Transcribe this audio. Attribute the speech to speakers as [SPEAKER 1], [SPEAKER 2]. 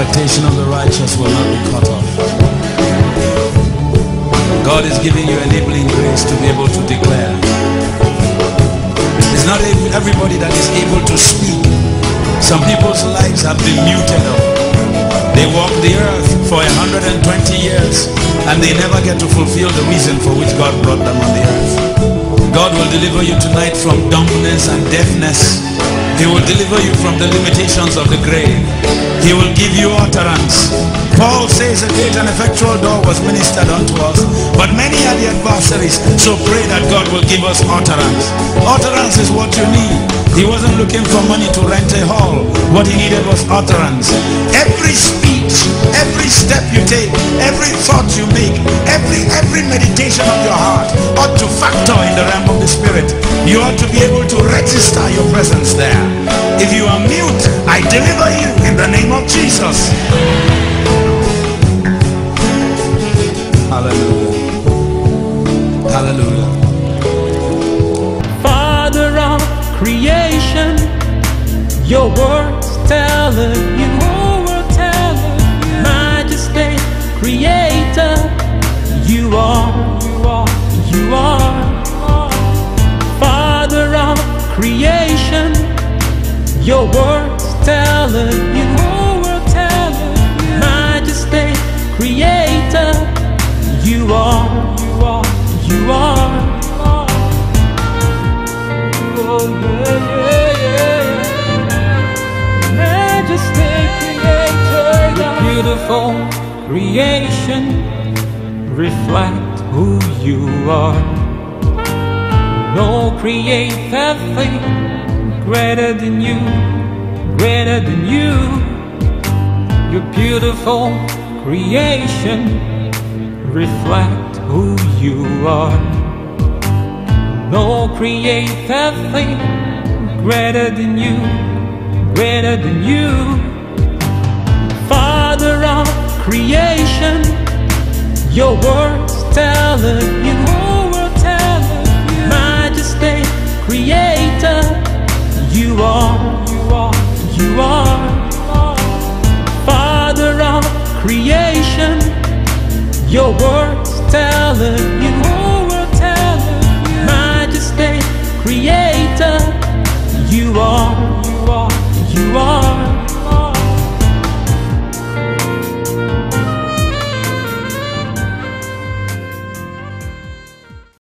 [SPEAKER 1] expectation of the righteous will not be cut off. God is giving you enabling grace to be able to declare. It's not everybody that is able to speak. Some people's lives have been muted up. They walk the earth for 120 years and they never get to fulfill the reason for which God brought them on the earth. God will deliver you tonight from dumbness and deafness. He will deliver you from the limitations of the grave. He will give you utterance. Paul says a great and effectual door was ministered unto us, but many are the adversaries. So pray that God will give us utterance. Utterance is what you need. He wasn't looking for money to rent a hall. What he needed was utterance. Every speech, every step you take, every thought you make, every every meditation of your heart ought to factor in the realm of the spirit. You ought to be able to register your presence there. If you are mute, I deliver you in the name of Jesus. Hallelujah. Hallelujah.
[SPEAKER 2] Father of creation, your words tell of you. Majesty, creator, you are, you are, you are. Father of creation, your words tell of you. Will tell her, Majesty, creator, you are, you are, you are. Oh, yeah, yeah, yeah. Majesty, creator, your beautiful creation reflect who you are. No created thing greater than you, greater than you. Your beautiful creation reflect who you are. No created thing greater than you, greater than you. Father of creation, your words tell of you. You